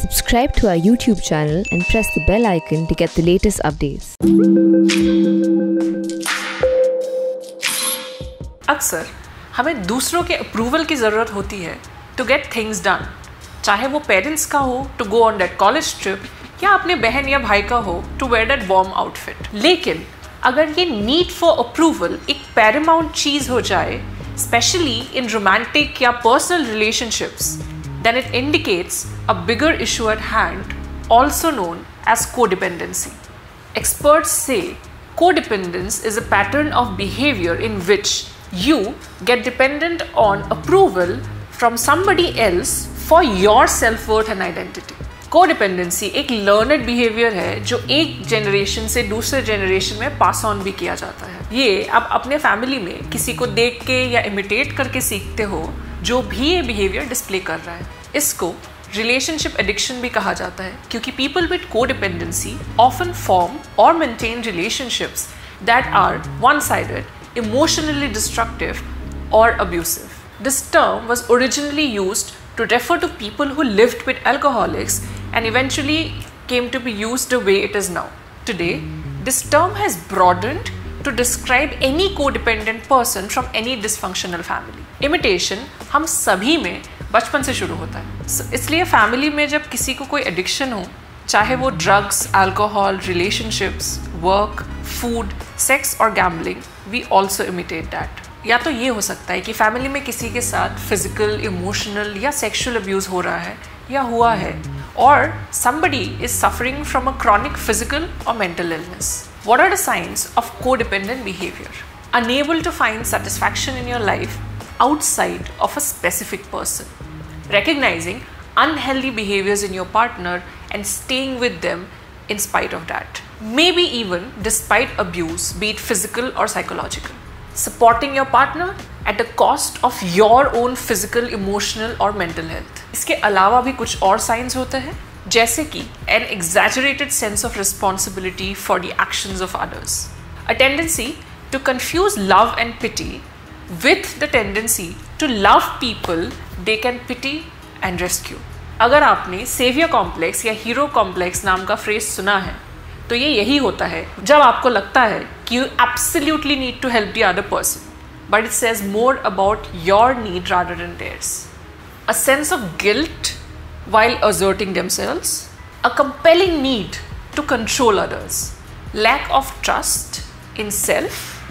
Subscribe to our YouTube channel and press the bell icon to get the latest updates. अक्सर हमें दूसरों के approval की ज़रूरत होती है टू गेट थिंग्स डन चाहे वो पेरेंट्स का हो to go on that college trip या अपने बहन या भाई का हो to wear that warm outfit लेकिन अगर ये नीड फॉर अप्रूवल एक पैरामाउंट चीज़ हो जाए स्पेशली इन रोमांटिक या personal relationships then it indicates a bigger issue at hand, also known as codependency. Experts say codependence is a pattern of behavior in which you get dependent on approval from somebody else for your self worth and identity. Codependency एक learned behaviour है जो एक generation से दूसरे generation में pass on भी किया जाता है ये आप अपने फैमिली में किसी को देख के या इमिटेट करके सीखते हो जो भी ये बिहेवियर डिस्प्ले कर रहा है इसको रिलेशनशिप एडिक्शन भी कहा जाता है क्योंकि people with codependency often form और maintain relationships that are one sided emotionally destructive और abusive this term was originally use to refer to people who lived with alcoholics and eventually came to be used the way it is now. Today, this term has broadened to describe any codependent person from any dysfunctional family. Imitation हम सभी में बचपन से शुरू होता है so, इसलिए family में जब किसी को कोई एडिक्शन हो चाहे वो drugs alcohol relationships work food sex और gambling we also imitate that या तो ये हो सकता है कि फैमिली में किसी के साथ फ़िज़िकल इमोशनल या सेक्सुअल अब्यूज़ हो रहा है या हुआ है और somebody is suffering from a chronic physical or mental illness. What are the signs of codependent behavior? Unable to find satisfaction in your life outside of a specific person. Recognizing unhealthy behaviors in your partner and staying with them in spite of that. Maybe even despite abuse, be it physical or psychological. Supporting your partner at the cost of your own physical, emotional or mental health. इसके अलावा भी कुछ और science होते हैं जैसे कि an exaggerated sense of responsibility for the actions of others. A tendency to confuse love and pity with the tendency to love people they can pity and rescue. अगर आपने सेवियर कॉम्प्लेक्स या hero complex नाम का phrase सुना है तो ये यही होता है जब आपको लगता है कि you absolutely need to help the other person but it says more about your need rather than there's a sense of guilt while asserting themselves, a compelling need to control others, lack of trust in self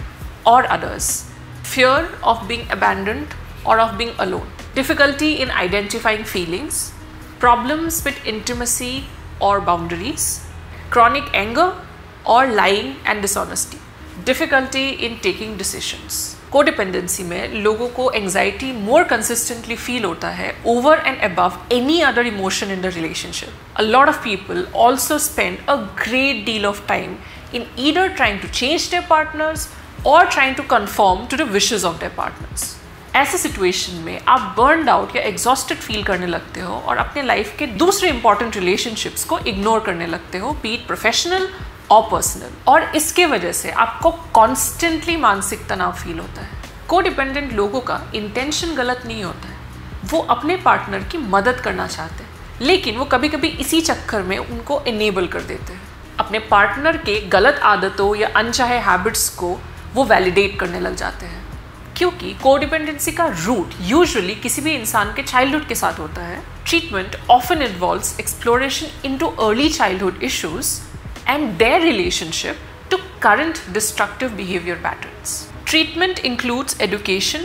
or others, fear of being abandoned or of being alone, difficulty in identifying feelings, problems with intimacy or boundaries, chronic anger or lying and dishonesty, difficulty in taking decisions. Codependency में लोगों को anxiety more consistently feel होता है over and above any other emotion in the relationship a lot of people also spend a great deal of time in either trying to change their partners और trying to conform to the wishes of their partners ऐसे situation में आप burn out या exhausted feel करने लगते हो और अपने लाइफ के दूसरे इंपॉर्टेंट रिलेशनशिप्स को इग्नोर करने लगते हो बीट प्रोफेशनल और पर्सनल और इसके वजह से आपको कॉन्स्टेंटली मानसिक तनाव फील होता है। को डिपेंडेंट लोगों का इंटेंशन गलत नहीं होता है। वो अपने पार्टनर की मदद करना चाहते हैं। लेकिन वो कभी कभी इसी चक्कर में उनको इनेबल कर देते हैं। अपने पार्टनर के गलत आदतों या अनचाहे हैबिट्स को वो वैलिडेट करने लग जाते हैं। क्योंकि कोडिपेंडेंसी का रूट यूजुअली किसी भी इंसान के चाइल्डहुड के साथ होता है। Treatment often involves exploration into early childhood issues and their relationship to current destructive behavior patterns. Treatment includes education,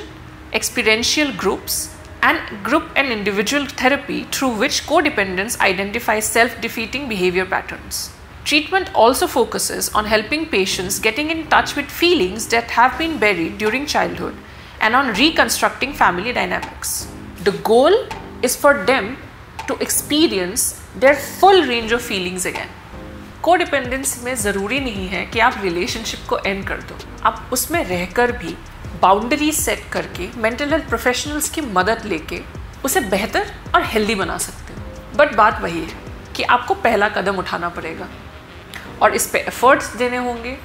experiential groups, and group and individual therapy through which codependents identify self defeating behavior patterns. Treatment also focuses on helping patients getting in touch with feelings that have been buried during childhood and on reconstructing family dynamics. The goal is for them to experience their full range of feelings again. Codependence में ज़रूरी नहीं है कि आप relationship को and कर दो। आप उसमें रहकर भी बाउंड्री सेट करके मेंटल हेल्थ प्रोफेशनल्स की मदद लेके उसे बेहतर और हेल्दी बना सकते हो। बट बात वही है कि आपको पहला कदम उठाना पड़ेगा और इस पे एफर्ट्स देने होंगे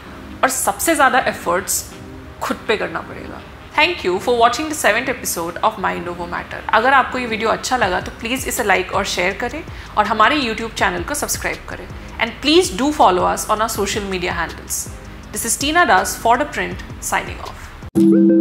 और सबसे ज़्यादा एफर्ट्स खुद पे करना पड़ेगा। Thank you for watching the seventh episode of mind over matter अगर आपको ये वीडियो अच्छा लगा तो प्लीज़ इसे लाइक और शेयर करें और हमारे यूट्यूब चैनल को सब्सक्राइब करें। And please do follow us on our social media handles. This is Tina Das for the print signing off.